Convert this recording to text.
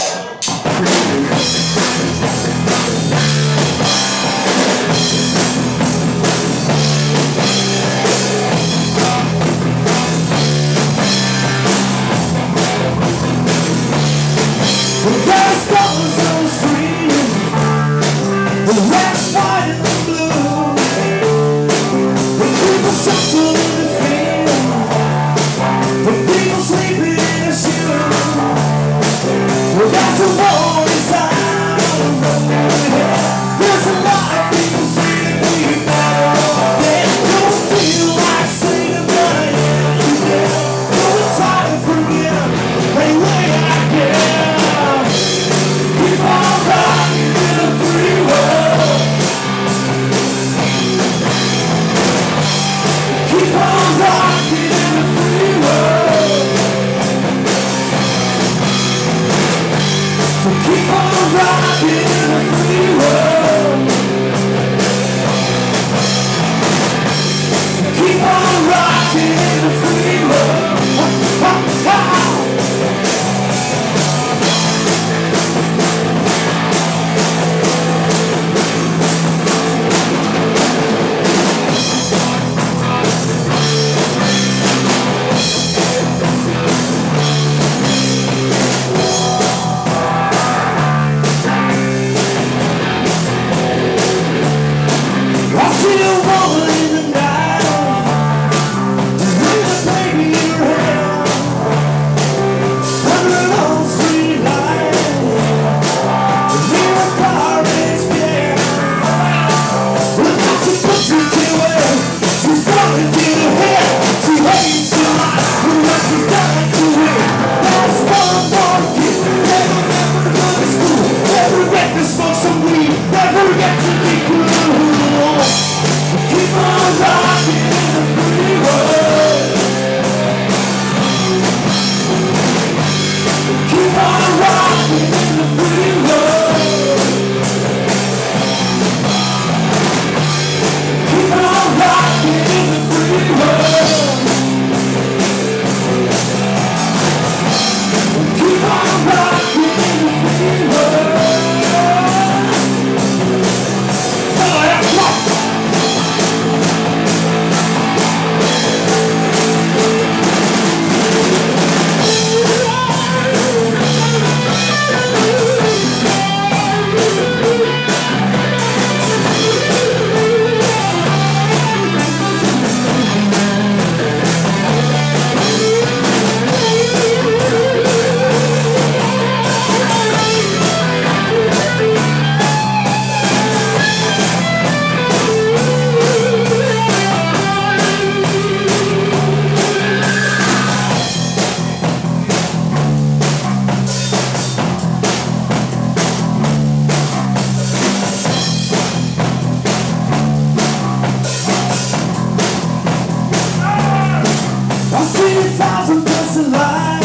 Keep on thousand just alive.